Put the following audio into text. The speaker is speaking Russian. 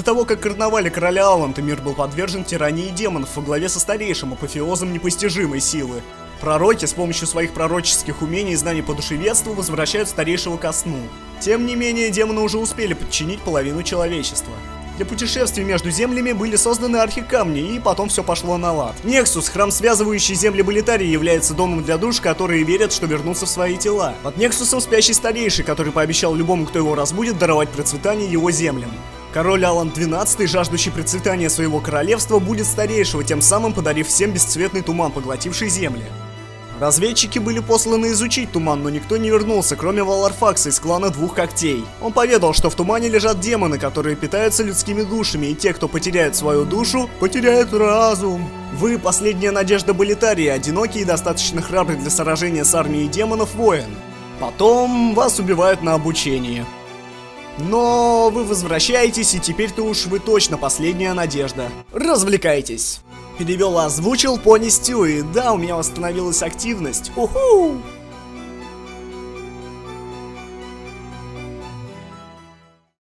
До того, как карнавале короля Аланта мир был подвержен тирании демонов во главе со старейшим апофеозом непостижимой силы. Пророки с помощью своих пророческих умений и знаний по душеведству возвращают старейшего ко сну. Тем не менее, демоны уже успели подчинить половину человечества. Для путешествий между землями были созданы архикамни, и потом все пошло на лад. Нексус, храм, связывающий земли Болитарии, является домом для душ, которые верят, что вернутся в свои тела. Под Нексусом спящий старейший, который пообещал любому, кто его разбудит, даровать процветание его землям. Король Алан XII, жаждущий процветания своего королевства, будет старейшего, тем самым подарив всем бесцветный туман, поглотивший земли. Разведчики были посланы изучить туман, но никто не вернулся, кроме Валарфакса из клана Двух Когтей. Он поведал, что в тумане лежат демоны, которые питаются людскими душами, и те, кто потеряет свою душу, потеряют разум. Вы последняя надежда Болитарии, одинокий и достаточно храбрый для сражения с армией демонов воин. Потом вас убивают на обучении. Но вы возвращаетесь, и теперь-то уж вы точно последняя надежда. Развлекайтесь! Перевел озвучил Пони Стю, и да, у меня восстановилась активность. Уху!